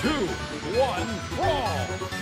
two, one, brawl!